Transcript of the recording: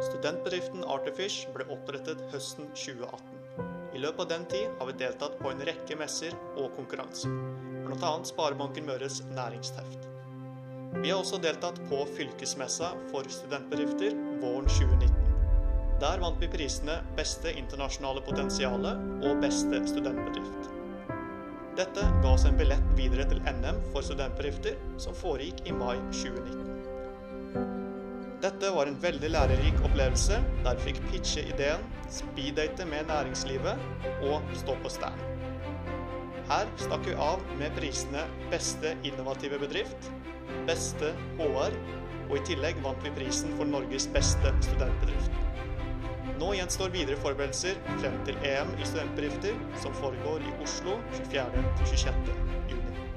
Studentbedriften Artifish ble opprettet høsten 2018. I løpet av den tid har vi deltatt på en rekke messer og konkurranser, bl.a. Sparebanken Møres næringsteft. Vi har også deltatt på Fylkesmessa for studentbedrifter våren 2019. Der vant vi prisene Beste internasjonale potensiale og Beste studentbedrift. Dette ga oss en billett videre til NM for studentbedrifter, som foregikk i mai 2019. Dette var en veldig lærerik opplevelse, der vi fikk pitche ideen, speeddate med næringslivet og stå på stand. Her stakk vi av med prisene Beste innovative bedrift, Beste HR, og i tillegg vant vi prisen for Norges beste studentbedrift. Nå gjenstår videre forberedelser frem til EM i studentbedrifter, som foregår i Oslo 24.-26. juni.